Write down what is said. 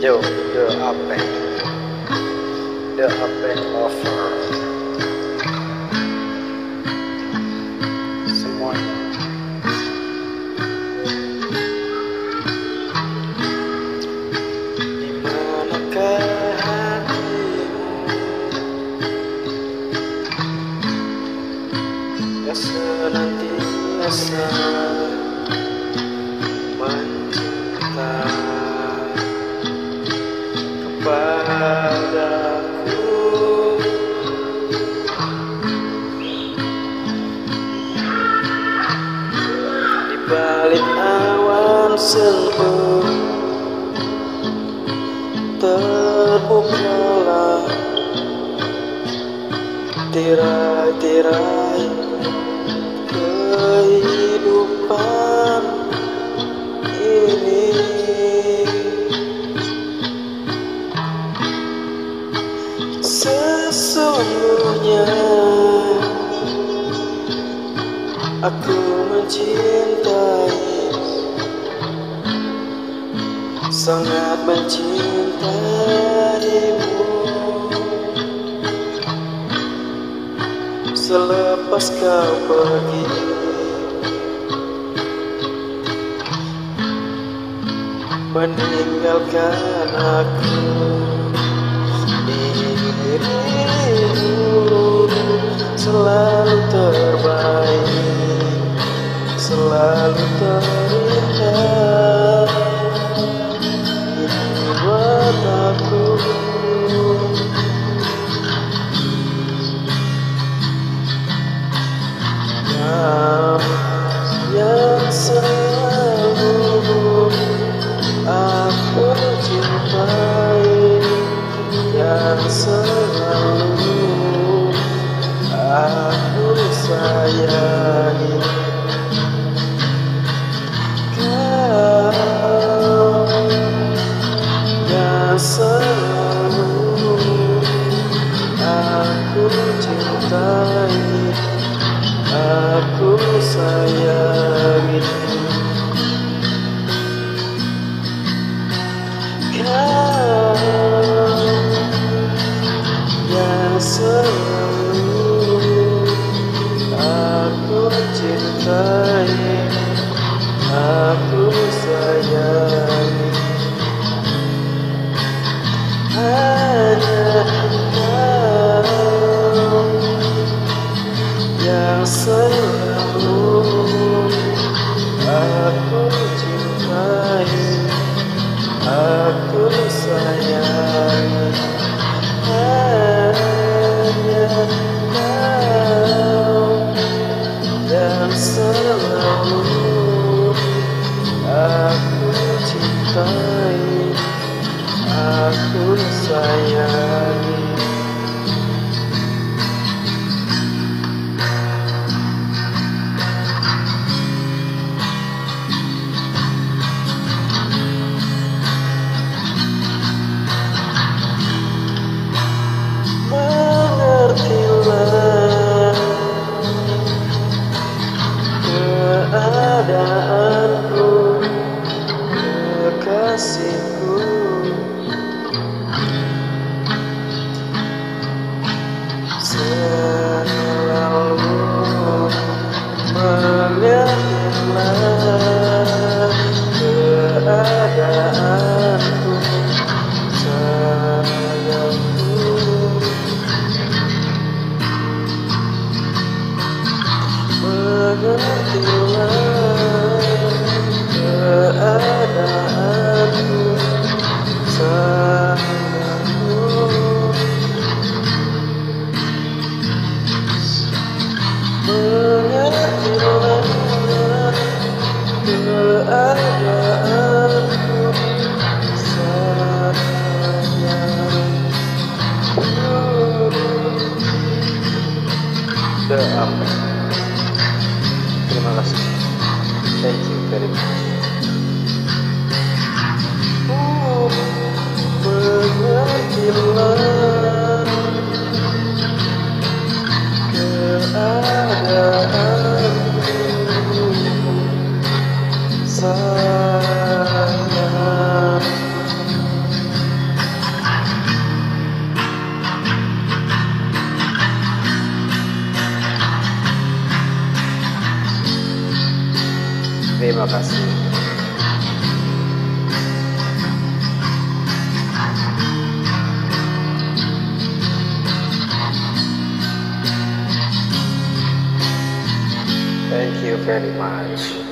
Yo, the Apen, the Apen offer. Semuanya. Senantiasa sendu terbukalah tirai-tirai kehidupan ini. Sesungguhnya aku mencintai sangat mencintaimu selepas kau pergi meninggalkan aku dirimu. Selalu terbaik selalu terindah yang selalu aku sayangi kau yang selalu aku cintai aku sayangi aku sayangi hanya kau yang selalu aku kekasihku selalu mengertilah keadaanku. Sayangku. Mengertilah The Amen. Terima kasih. Thank you very much. Terima kasih. Thank you very much.